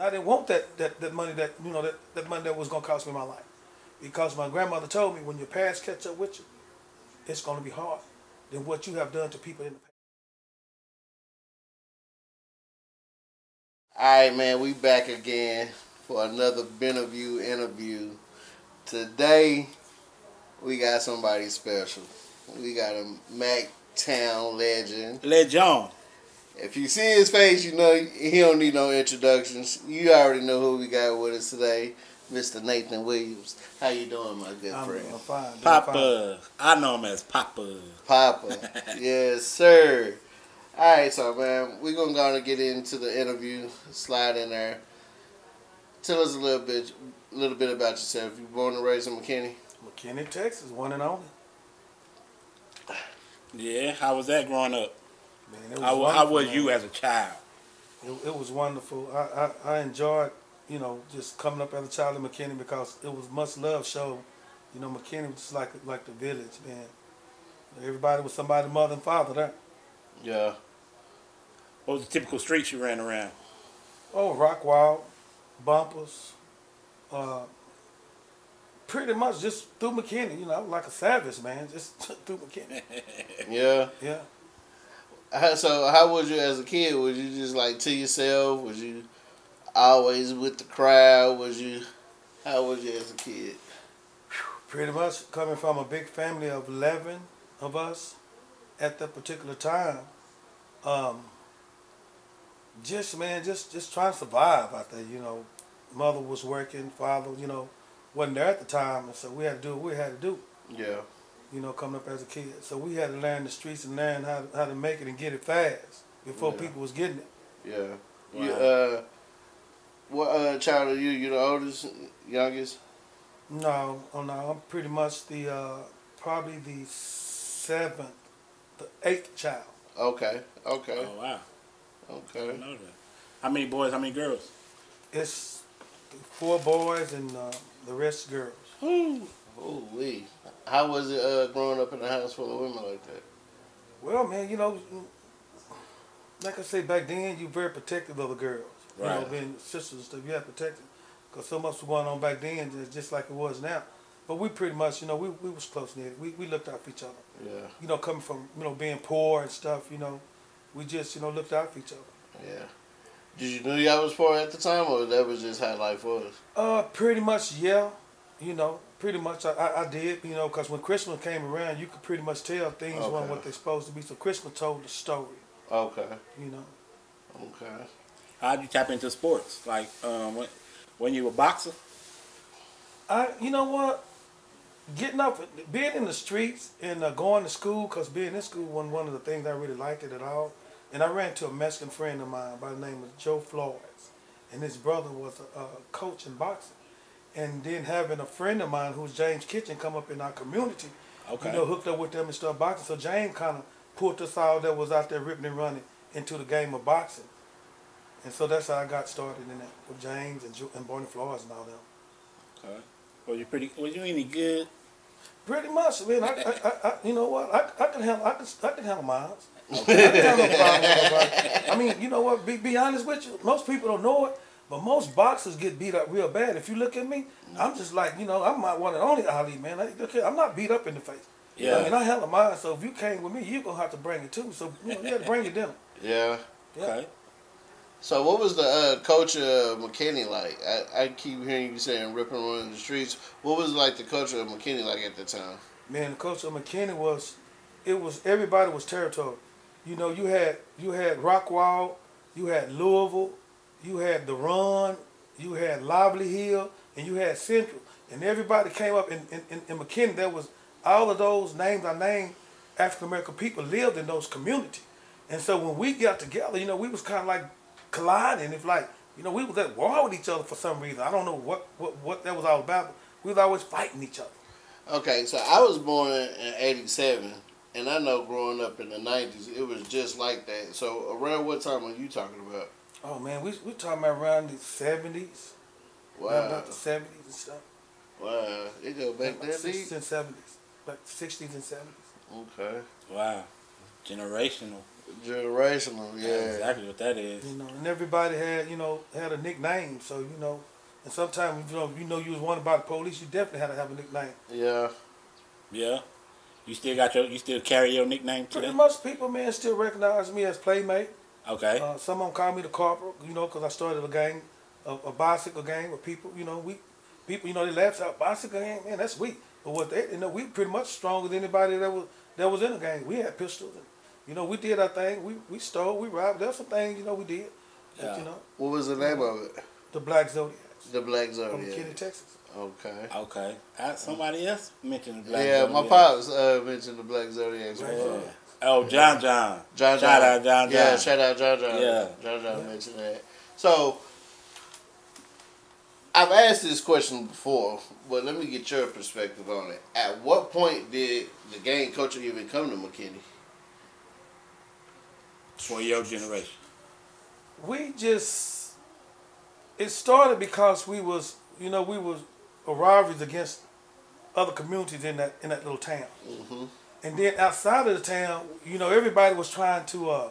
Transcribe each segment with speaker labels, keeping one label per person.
Speaker 1: And I didn't want that, that, that money that you know that, that money that was gonna cost me my life. Because my grandmother told me when your past catch up with you, it's gonna be hard than what you have done to people in the past.
Speaker 2: All right, man, we back again for another Binterview interview. Today, we got somebody special. We got a MacTown legend.
Speaker 3: Legend.
Speaker 2: If you see his face, you know he don't need no introductions. You already know who we got with us today, Mr. Nathan Williams. How you doing, my good
Speaker 1: I'm,
Speaker 2: friend?
Speaker 1: I'm fine. doing fine.
Speaker 3: Papa. I know him as Papa.
Speaker 2: Papa. yes, sir. All right, so man, we're gonna go and get into the interview. Slide in there. Tell us a little bit, a little bit about yourself. You born and raised in McKinney?
Speaker 1: McKinney, Texas, one and only.
Speaker 3: Yeah, how was that growing up?
Speaker 1: Man, it was
Speaker 3: How, wa- how was
Speaker 1: man.
Speaker 3: you as a child?
Speaker 1: It, it was wonderful. I, I, I enjoyed, you know, just coming up as a child in McKinney because it was much love show. You know, McKinney was just like like the village, man. Everybody was somebody's mother and father there.
Speaker 2: Yeah.
Speaker 3: What was the typical streets you ran around?
Speaker 1: Oh, Rockwall, bumpers, uh, pretty much just through McKinney. You know, I was like a savage, man, just through McKinney.
Speaker 2: Yeah.
Speaker 1: Yeah.
Speaker 2: How, so how was you as a kid? Was you just like to yourself? Was you always with the crowd? Was you? How was you as a kid?
Speaker 1: Pretty much coming from a big family of 11 of us at that particular time. Um, just, man, just, just trying to survive out there, you know. Mother was working, father, you know, wasn't there at the time, and so we had to do what we had to do,
Speaker 2: Yeah.
Speaker 1: You know, coming up as a kid. So we had to learn the streets and learn how to, how to make it and get it fast before
Speaker 2: Yeah.
Speaker 1: people was getting it.
Speaker 2: Yeah. You
Speaker 3: Wow.
Speaker 2: uh, what uh child are you? You the oldest, youngest?
Speaker 1: No, oh no, I'm pretty much the, uh, probably the seventh, the eighth child.
Speaker 2: Okay. Okay.
Speaker 3: Oh, wow.
Speaker 2: Okay.
Speaker 3: didn't know that. How many boys, how many girls?
Speaker 1: It's four boys and uh, the rest girls.
Speaker 2: Ooh. Wee. How was it uh growing up in a house full of women like that?
Speaker 1: Well, man, you know, like I say back then, you very protective of the girls. Right. You know, being sisters and stuff, you had protected. Because so much was going on back then, just, just like it was now. But we pretty much, you know, we, we was close knit. We, we looked out for each other.
Speaker 2: Yeah.
Speaker 1: You know, coming from, you know, being poor and stuff, you know, we just, you know, looked out for each other.
Speaker 2: Yeah. Did you know y'all was poor at the time, or that was just how life was?
Speaker 1: Uh, pretty much, yeah. You know, pretty much I, I, I did, you know, because when Christmas came around, you could pretty much tell things weren't what they're supposed to be. So Christmas told the story,
Speaker 2: Okay.
Speaker 1: you know.
Speaker 2: Okay.
Speaker 3: How'd you tap into sports? Like, um, when, when you were a boxer?
Speaker 1: I, you know what? Getting up, being in the streets and uh, going to school, because being in school wasn't one of the things I really liked it at all. And I ran to a Mexican friend of mine by the name of Joe Flores. And his brother was a, a coach in boxing. And then having a friend of mine who's James Kitchen come up in our community,
Speaker 3: Okay.
Speaker 1: you know, hooked up with them and started boxing. So James kind of pulled us all that was out there ripping and running into the game of boxing. And so that's how I got started in that with James and, and Barney Flores and all them.
Speaker 3: Okay. Was you pretty, was you any good?
Speaker 1: Pretty much, man. I, I, I, I you know what? I, I can handle, I can, I can handle miles. I can handle no problem with nobody. I mean, you know what? Be, be honest with you. Most people don't know it, but most boxers get beat up real bad. If you look at me, I'm just like, you know, I'm not one and only Ali, man. I, look here, I'm not beat up in the face.
Speaker 3: Yeah.
Speaker 1: I mean, I handle mine. So if you came with me, you're gonna have to bring it too. So you know, you have to bring it down.
Speaker 2: Yeah.
Speaker 1: Yeah.
Speaker 3: Okay.
Speaker 2: So what was the uh, culture of McKinney like? I, I keep hearing you saying ripping around the streets. What was like the culture of McKinney like at the time?
Speaker 1: man, the coach of McKinney was, it was everybody was territory. You know, you had you had Rockwall, you had Louisville, you had the Run, you had Lively Hill, and you had Central, and everybody came up in in, in, in McKinney. There was all of those names I named African American people lived in those communities, and so when we got together, you know, we was kind of like colliding. If like you know, we was at war with each other for some reason. I don't know what what what that was all about. We was always fighting each other.
Speaker 2: Okay, so I was born in '87, and I know growing up in the '90s, it was just like that. So around what time are you talking about?
Speaker 1: Oh man, we we talking about around the seventies, around about the seventies and stuff.
Speaker 2: wow, it go back
Speaker 1: Like
Speaker 2: that deep.
Speaker 1: sixties and seventies, like sixties and seventies.
Speaker 2: Okay,
Speaker 3: Wow. Generational.
Speaker 2: Generational, yeah.
Speaker 3: That's exactly what that is.
Speaker 1: You know, and everybody had you know had a nickname. So you know, and sometimes you know you know you was wanted by the police, you definitely had to have a nickname.
Speaker 2: Yeah.
Speaker 3: Yeah. You still got your, you still carry your nickname
Speaker 1: Pretty
Speaker 3: today?
Speaker 1: much people, man, still recognize me as Playmate.
Speaker 3: Okay.
Speaker 1: Uh, some of them call me the corporal, you know, because I started a gang, a, a bicycle gang with people. You know, we people, you know, they laugh out bicycle gang, man, that's weak. But what they, you know, we pretty much stronger than anybody that was that was in the gang. We had pistols, and you know, we did our thing. We we stole, we robbed. There's some things, you know, we did. But,
Speaker 3: Yeah.
Speaker 1: you know,
Speaker 2: What was the name of it?
Speaker 1: the Black Zodiacs
Speaker 2: The Black
Speaker 1: from
Speaker 2: Zodiac.
Speaker 1: McKinney, Texas.
Speaker 2: Okay.
Speaker 3: Okay. Uh, somebody else mentioned the black.
Speaker 2: Yeah, my pops uh, mentioned the Black Zodiacs.
Speaker 1: Black
Speaker 3: Yeah.
Speaker 2: before.
Speaker 1: Zodiac.
Speaker 3: Oh, John John.
Speaker 2: John John.
Speaker 3: Shout out John John.
Speaker 2: Yeah, shout out John John.
Speaker 3: Yeah.
Speaker 2: John John
Speaker 1: Yeah.
Speaker 2: mentioned that. So, I've asked this question before, but let me get your perspective on it. At what point did the gang culture even come to McKinney?
Speaker 3: For your generation.
Speaker 1: we just it started because we was you know we was a rivalries against other communities in that in that little town
Speaker 2: Mm-hmm.
Speaker 1: And then outside of the town you know everybody was trying to uh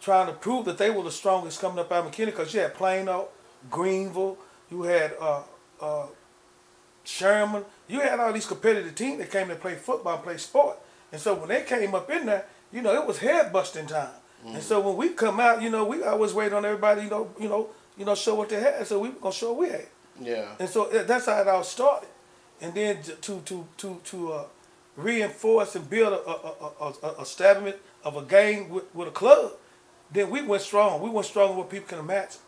Speaker 1: trying to prove that they were the strongest coming up out of mckinney because you had plano greenville you had uh uh sherman you had all these competitive teams that came to play football play sport and so when they came up in there you know it was head busting time and so when we come out, you know, we always wait on everybody, you know, you know, you know, show what they had. So we were gonna show what we had,
Speaker 2: Yeah.
Speaker 1: and so uh, that's how it all started. And then to to to to uh, reinforce and build a, a, a, a, a establishment of a gang with, with a club, then we went strong. We went stronger than what people can imagine.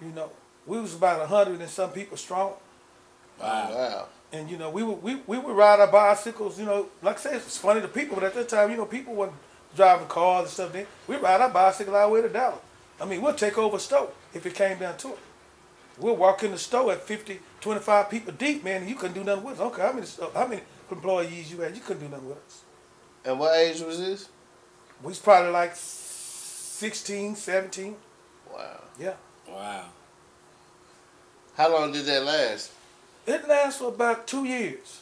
Speaker 1: You know, we was about a hundred and some people strong.
Speaker 3: Wow.
Speaker 2: Wow.
Speaker 1: And you know, we would we, we would ride our bicycles. You know, like I said, it's funny to people, but at that time, you know, people weren't driving cars and stuff. Then we ride our bicycle our way to Dallas. I mean, we'll take over a store if it came down to it. We'll walk in the store at 50, 25 people deep, man, and you couldn't do nothing with us. Okay, how many how many employees you had? You couldn't do nothing with us.
Speaker 2: And what age was this?
Speaker 1: We was probably like 16, 17.
Speaker 2: Wow.
Speaker 1: Yeah.
Speaker 3: Wow.
Speaker 2: How long did that last?
Speaker 1: It lasted for about two years.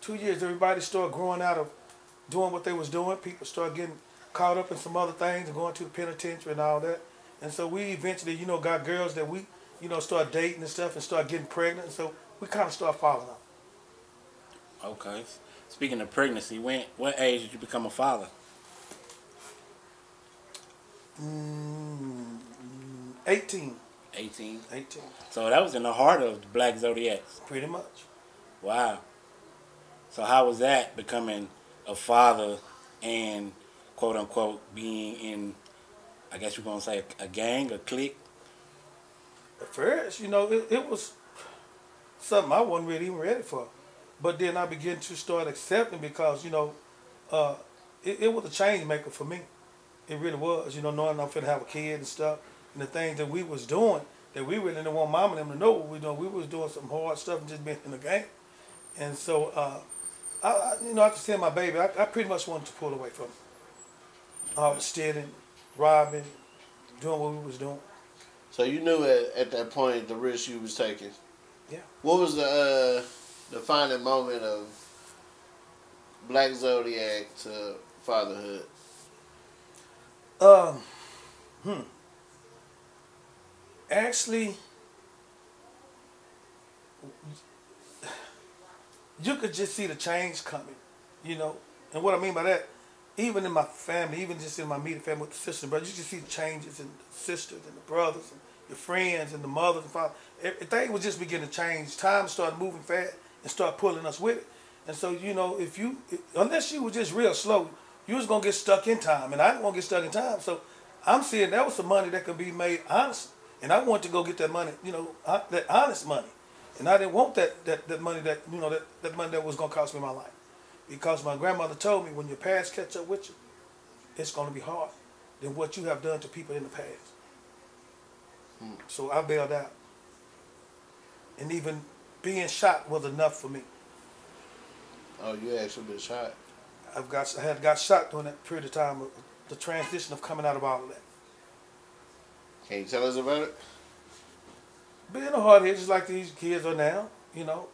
Speaker 1: Two years, everybody started growing out of doing what they was doing. People started getting caught up in some other things and going to the penitentiary and all that. And so we eventually, you know, got girls that we, you know, start dating and stuff and start getting pregnant. And so we kind of start falling off.
Speaker 3: Okay. Speaking of pregnancy, when what age did you become a father?
Speaker 1: Mm, 18.
Speaker 3: 18.
Speaker 1: 18,
Speaker 3: So that was in the heart of the Black Zodiacs.
Speaker 1: pretty much.
Speaker 3: Wow. So how was that becoming a father and quote unquote being in, I guess you're gonna say a, a gang, a clique?
Speaker 1: At first, you know, it, it was something I wasn't really even ready for. But then I began to start accepting because, you know, uh, it, it was a change maker for me. It really was, you know, knowing I'm finna have a kid and stuff, and the things that we was doing that we really didn't want mom and them to know what we doing. We was doing some hard stuff and just being in the game. And so, uh, I, I, you know, I could see my baby. I, I pretty much wanted to pull away from it. I was stealing, robbing, doing what we was doing.
Speaker 2: So you knew at, at that point the risk you was taking.
Speaker 1: Yeah.
Speaker 2: What was the uh, defining moment of Black Zodiac to fatherhood?
Speaker 1: Um, hmm. Actually, you could just see the change coming, you know. And what I mean by that, even in my family, even just in my immediate family with the sisters brothers, you just see the changes in the sisters and the brothers and your friends and the mothers and fathers. Everything was just beginning to change. Time started moving fast and start pulling us with it. And so, you know, if you, unless you were just real slow, you was gonna get stuck in time, and I didn't want to get stuck in time. So, I'm seeing that was some money that could be made honest, and I wanted to go get that money, you know, uh, that honest money, and I didn't want that that, that money that you know that, that money that was gonna cost me my life, because my grandmother told me when your past catch up with you, it's gonna be hard than what you have done to people in the past. Hmm. So I bailed out, and even being shot was enough for me.
Speaker 2: Oh, you actually been shot.
Speaker 1: I've got I had got shot during that period of time of the transition of coming out of all of that.
Speaker 2: Can you tell us about it?
Speaker 1: Being a hard head just like these kids are now, you know.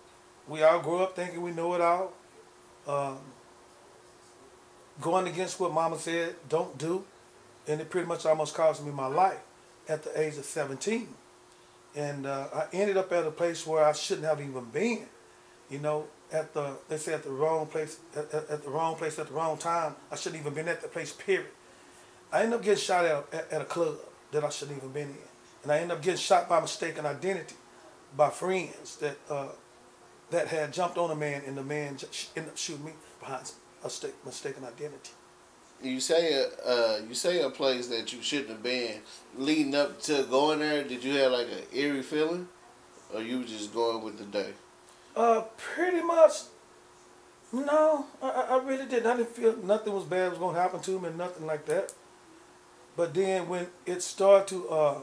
Speaker 1: We all grew up thinking we know it all. Um, going against what mama said, don't do. and it pretty much almost cost me my life at the age of 17. And uh, I ended up at a place where I shouldn't have even been. You know, at the they say at the wrong place at, at, the wrong place at the wrong time. I shouldn't even been at the place. Period. I ended up getting shot at, at, at a club that I shouldn't even been in, and I ended up getting shot by mistaken identity by friends that uh, that had jumped on a man, and the man ended up shooting me behind a mistaken identity.
Speaker 2: You say a uh, you say a place that you shouldn't have been. Leading up to going there, did you have like an eerie feeling, or you just going with the day?
Speaker 1: Uh, pretty much. No, I, I really didn't. I didn't feel nothing was bad was gonna happen to me, nothing like that. But then when it started to uh,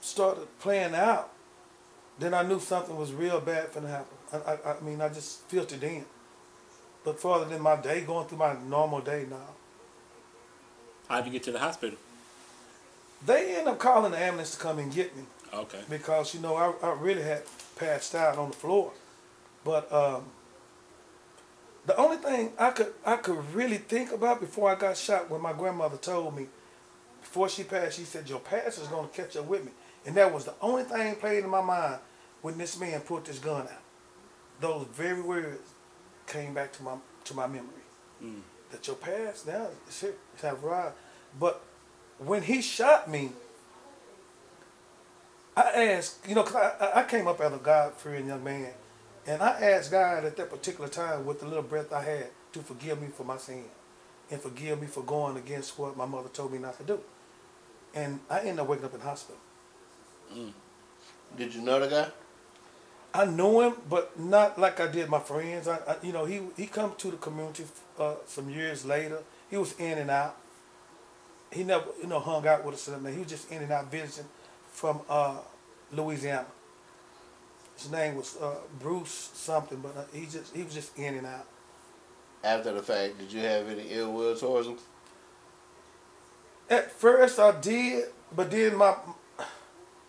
Speaker 1: started playing out, then I knew something was real bad going to happen. I, I, I mean, I just felt it in. But farther than my day, going through my normal day now.
Speaker 3: How'd you get to the hospital?
Speaker 1: They end up calling the ambulance to come and get me.
Speaker 3: Okay.
Speaker 1: Because, you know, I, I really had passed out on the floor. But um, the only thing I could I could really think about before I got shot when my grandmother told me, before she passed, she said, your past is going to catch up with me. And that was the only thing played in my mind when this man put this gun out. Those very words came back to my to my memory. Mm. That your past now is here, it's have arrived. But when he shot me, I asked, you know, cause I, I came up as a God-fearing young man, and I asked God at that particular time, with the little breath I had, to forgive me for my sin, and forgive me for going against what my mother told me not to do. And I ended up waking up in hospital.
Speaker 2: Mm. Did you know the guy?
Speaker 1: I knew him, but not like I did my friends. I, I you know, he he come to the community uh, some years later. He was in and out. He never, you know, hung out with us. He was just in and out visiting from uh, Louisiana. His name was uh, Bruce something, but uh, he just he was just in and out.
Speaker 2: After the fact, did you have any ill will towards him?
Speaker 1: At first, I did, but then my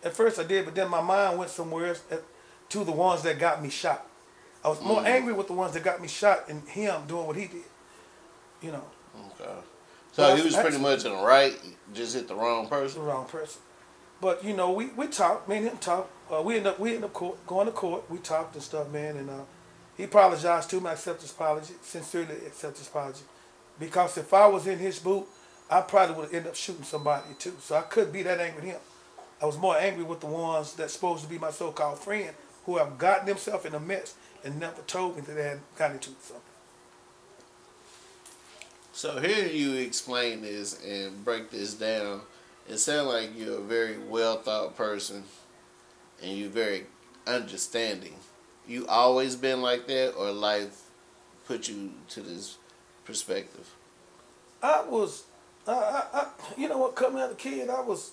Speaker 1: at first I did, but then my mind went somewhere at, to the ones that got me shot. I was more mm. angry with the ones that got me shot and him doing what he did. You know.
Speaker 2: Okay. So he was pretty much in the right, just hit the wrong person.
Speaker 1: The wrong person. But you know, we we talked, me and him talked. Uh, we end up we end up court, going to court. We talked and stuff, man, and uh, he apologized to me. I accept his apology, sincerely accept his apology, because if I was in his boot, I probably would have ended up shooting somebody too. So I couldn't be that angry with him. I was more angry with the ones that's supposed to be my so-called friend who have gotten themselves in a mess and never told me that they had gotten into something.
Speaker 2: So here you explain this and break this down. It sounds like you're a very well thought person and you're very understanding. You always been like that or life put you to this perspective?
Speaker 1: I was, I, I, I you know what, coming as a kid, I was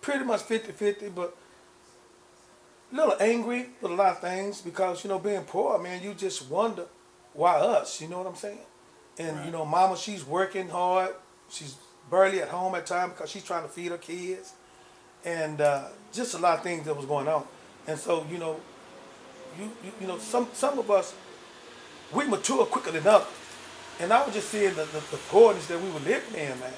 Speaker 1: pretty much 50-50, but a little angry with a lot of things because, you know, being poor, man, you just wonder why us, you know what I'm saying? And, right. you know, mama, she's working hard. She's barely at home at times because she's trying to feed her kids. And uh, just a lot of things that was going on. And so, you know, you, you, you know, some, some of us, we mature quicker than others. And I was just seeing the, the, the poorness that we were living in, man.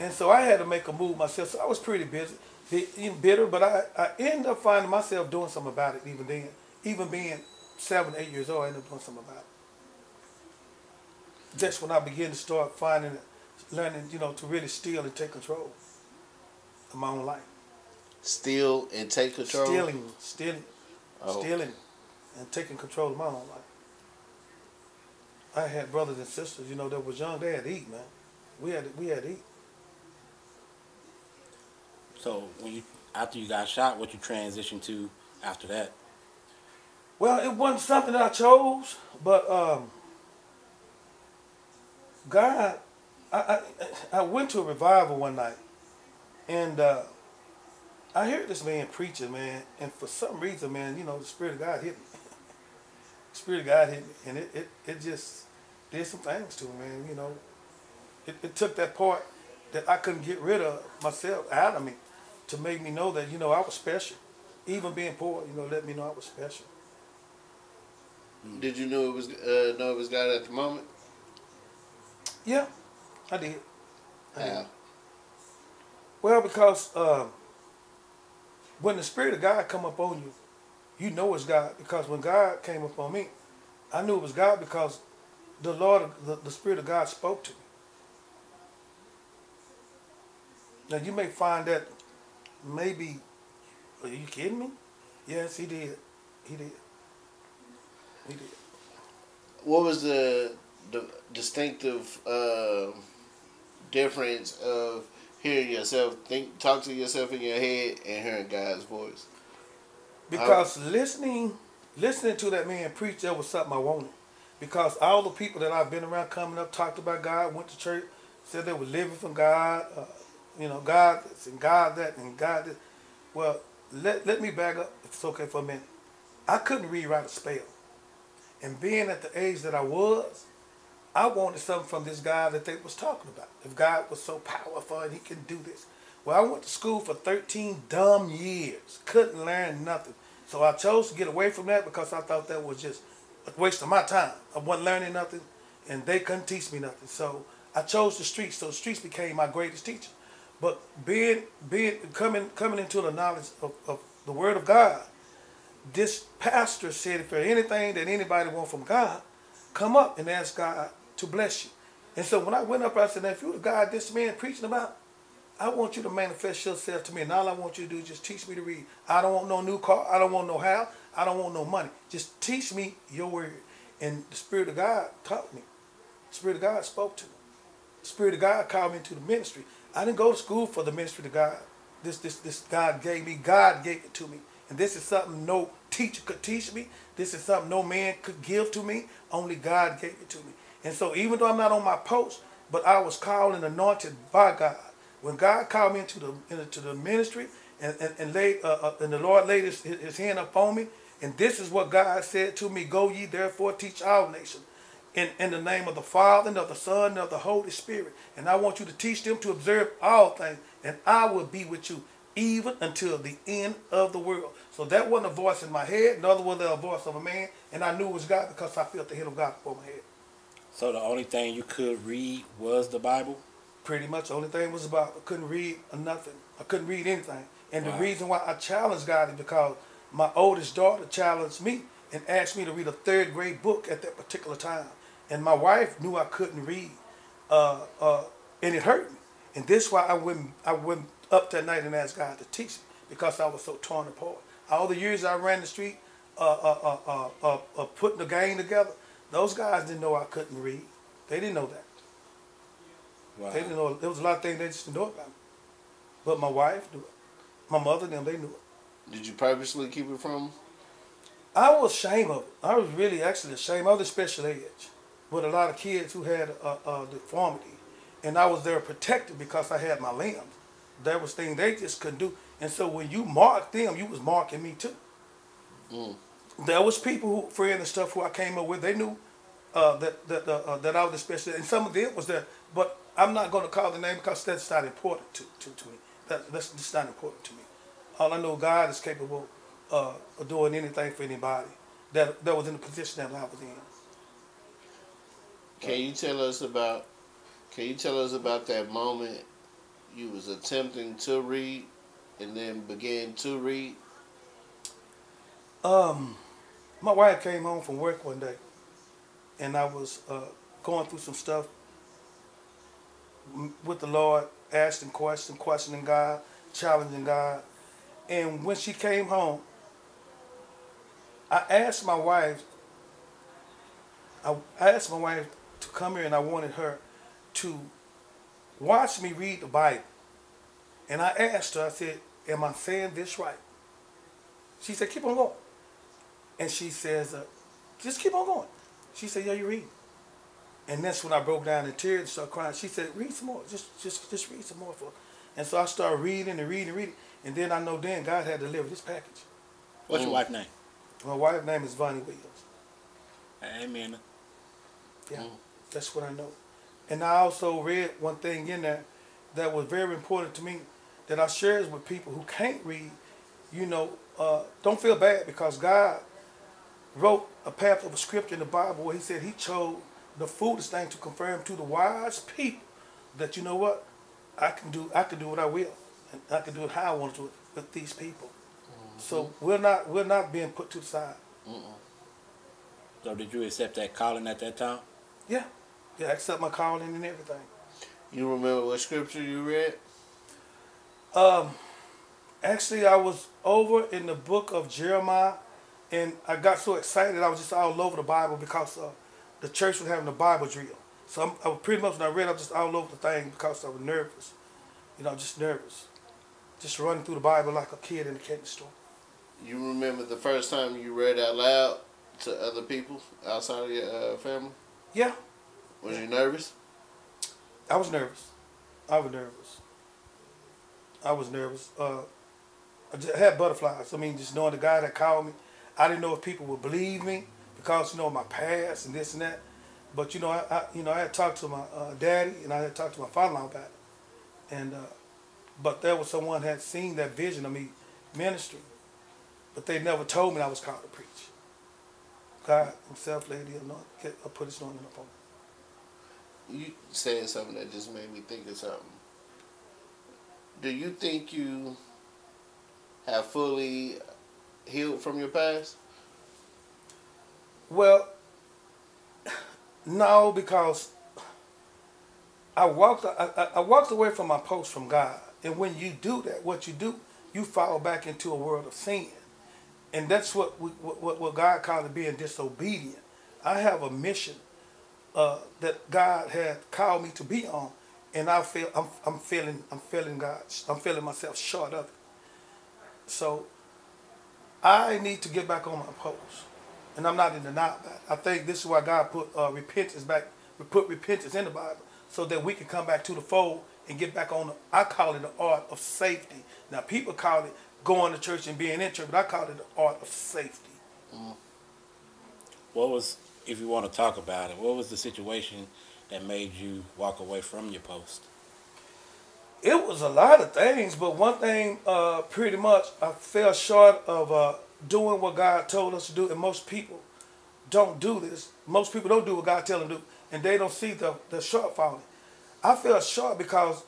Speaker 1: And so I had to make a move myself. So I was pretty busy, bitter, but I, I ended up finding myself doing something about it even then. Even being seven, eight years old, I end up doing something about it. That's when I begin to start finding, learning, you know, to really steal and take control of my own life.
Speaker 2: Steal and take control?
Speaker 1: Stealing, stealing, oh. stealing, and taking control of my own life. I had brothers and sisters, you know, that was young. They had to eat, man. We had to, we had to eat.
Speaker 3: So when you after you got shot, what you transitioned to after that?
Speaker 1: Well, it wasn't something that I chose, but um, God, I, I, I went to a revival one night, and uh, I heard this man preaching, man, and for some reason, man, you know, the Spirit of God hit me. the Spirit of God hit me, and it, it, it just did some things to me, man, you know. It, it took that part that I couldn't get rid of myself out of me to make me know that, you know, I was special. Even being poor, you know, let me know I was special.
Speaker 2: Did you know it was uh, know it was God at the moment?
Speaker 1: Yeah. I did. I
Speaker 2: How?
Speaker 1: did. Well, because um, when the Spirit of God come up on you, you know it's God. Because when God came up on me, I knew it was God because the Lord, the, the Spirit of God spoke to me. Now you may find that maybe, are you kidding me? Yes, he did. He did. He did.
Speaker 2: What was the the distinctive uh, difference of hearing yourself think, talk to yourself in your head, and hearing God's voice?
Speaker 1: Because listening, listening to that man preach, that was something I wanted. Because all the people that I've been around coming up talked about God, went to church, said they were living from God, uh, you know, God this and God that and God this. Well, let, let me back up, if it's okay for a minute. I couldn't read, write, or spell. And being at the age that I was, I wanted something from this guy that they was talking about. If God was so powerful and he can do this. Well, I went to school for 13 dumb years. Couldn't learn nothing. So I chose to get away from that because I thought that was just a waste of my time. I wasn't learning nothing and they couldn't teach me nothing. So I chose the streets. So the streets became my greatest teacher. But being being coming coming into the knowledge of, of the word of God, this pastor said if there's anything that anybody want from God, come up and ask God to bless you. And so when I went up, I said, now, if you're the God this man preaching about, I want you to manifest yourself to me. And all I want you to do is just teach me to read. I don't want no new car. I don't want no house. I don't want no money. Just teach me your word. And the Spirit of God taught me. The Spirit of God spoke to me. The Spirit of God called me into the ministry. I didn't go to school for the ministry of God. This, this, this God gave me. God gave it to me. And this is something no teacher could teach me. This is something no man could give to me. Only God gave it to me. And so even though I'm not on my post, but I was called and anointed by God. When God called me into the into the ministry and, and, and laid uh, uh, and the Lord laid his, his hand upon me, and this is what God said to me, Go ye therefore teach all nations. In, in the name of the Father and of the Son and of the Holy Spirit. And I want you to teach them to observe all things, and I will be with you even until the end of the world. So that wasn't a voice in my head, nor was there a voice of a man, and I knew it was God because I felt the hand of God before my head.
Speaker 3: So the only thing you could read was the Bible.
Speaker 1: Pretty much the only thing was about I couldn't read nothing. I couldn't read anything. And
Speaker 3: Wow.
Speaker 1: the reason why I challenged God is because my oldest daughter challenged me and asked me to read a third grade book at that particular time. And my wife knew I couldn't read. Uh, uh, and it hurt me. And this is why I went I went up that night and asked God to teach me because I was so torn apart. All the years I ran the street, uh, uh, uh, uh, putting the gang together, those guys didn't know I couldn't read. They didn't know that.
Speaker 3: Wow.
Speaker 1: They didn't know. There was a lot of things they just didn't know about me. But my wife knew it. My mother and them, they knew it.
Speaker 2: Did you purposely keep it from them?
Speaker 1: I was ashamed of it. I was really actually ashamed. I was a special ed with a lot of kids who had a, a deformity. And I was there protected because I had my limbs. There was things they just couldn't do. And so when you marked them, you was marking me too.
Speaker 2: Mm.
Speaker 1: There was people who, friends and stuff who I came up with, they knew uh, that that uh, uh, that I was a special. And some of them was there. But I'm not going to call the name because that's not important to, to, to me. That, that's just not important to me. All I know, God is capable uh, of doing anything for anybody that that was in the position that I was in.
Speaker 2: Can you tell us about? Can you tell us about that moment you was attempting to read and then began to read?
Speaker 1: Um, my wife came home from work one day, and I was uh, going through some stuff with the Lord, asking questions, questioning God, challenging God. And when she came home, I asked my wife. I, I asked my wife to come here, and I wanted her to watch me read the Bible. And I asked her. I said, "Am I saying this right?" She said, "Keep on going." And she says, uh, just keep on going. She said, yeah, you read. And that's when I broke down in tears and started crying. She said, read some more. Just just just read some more for her. And so I started reading and reading and reading. And then I know then God had delivered this package.
Speaker 3: What's your wife's name?
Speaker 1: My wife's name is Vonnie Williams.
Speaker 3: Amen.
Speaker 1: Yeah,
Speaker 2: Mm.
Speaker 1: That's what I know. And I also read one thing in there that was very important to me that I shares with people who can't read. You know, uh, don't feel bad because God wrote a path of a scripture in the Bible where He said He chose the foolish thing to confirm to the wise people that you know what, I can do I can do what I will, and I can do it how I want to do it with these people. Mm-hmm. So we're not we're not being put to the side. Mm-mm.
Speaker 3: So did you accept that calling at that time?
Speaker 1: Yeah, yeah, accept my calling and everything.
Speaker 2: You remember what scripture you read?
Speaker 1: Um, actually, I was over in the book of Jeremiah, and I got so excited I was just all over the Bible because uh, the church was having a Bible drill. So I'm, I was pretty much when I read, I was just all over the thing because I was nervous. You know, just nervous, just running through the Bible like a kid in a candy store.
Speaker 2: You remember the first time you read out loud to other people outside of your uh, family?
Speaker 1: Yeah.
Speaker 2: Was yeah. you nervous?
Speaker 1: I was nervous. I was nervous. I was nervous. Uh, I just had butterflies. I mean, just knowing the guy that called me, I didn't know if people would believe me because you know my past and this and that. But you know, I, I you know I had talked to my uh, daddy and I had talked to my father-in-law about it, and uh, but there was someone had seen that vision of me ministry, but they never told me I was called to preach. God Himself laid the anointing, put His anointing upon
Speaker 2: me. You said something that just made me think of something do you think you have fully healed from your past?
Speaker 1: Well, no, because I walked I, I walked away from my post from God, and when you do that, what you do, you fall back into a world of sin, and that's what we, what what God called it being disobedient. I have a mission uh, that God had called me to be on, and I feel I'm, I'm feeling I'm feeling God I'm feeling myself short of it. So I need to get back on my post, and I'm not in denial about it. I think this is why God put uh, repentance back, put repentance in the Bible, so that we can come back to the fold and get back on. The, I call it the art of safety. Now people call it going to church and being in church, but I call it the art of safety. Mm.
Speaker 3: What was, if you want to talk about it, what was the situation? that made you walk away from your post?
Speaker 1: It was a lot of things, but one thing, uh, pretty much, I fell short of uh, doing what God told us to do, and most people don't do this. Most people don't do what God tells them to do, and they don't see the, the shortfall. I fell short because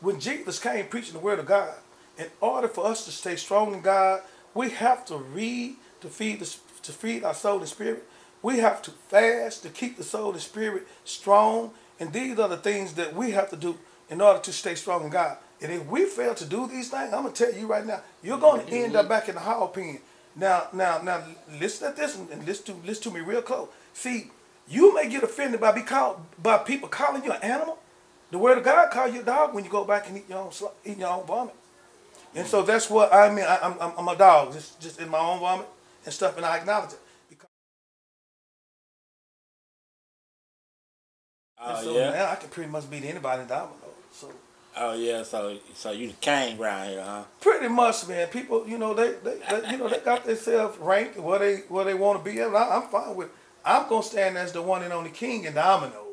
Speaker 1: when Jesus came preaching the word of God, in order for us to stay strong in God, we have to read to feed the, to feed our soul and spirit. We have to fast to keep the soul and spirit strong. And these are the things that we have to do in order to stay strong in God. And if we fail to do these things, I'm gonna tell you right now, you're gonna end up back in the hog pen. Now, now, now, listen to this and listen to listen to me real close. See, you may get offended by be called by people calling you an animal. The word of God call you a dog when you go back and eat your own eat your own vomit. And so that's what I mean. I, am I'm, I'm a dog, just just in my own vomit and stuff, and I acknowledge it. Oh so yeah. Now I can pretty much beat anybody in domino. So.
Speaker 3: Oh yeah, so so you the king around here, huh?
Speaker 1: Pretty much, man. People, you know, they, they, they you know they got themselves ranked where they where they want to be at. I, am fine with. I'm gonna stand as the one and only king in domino.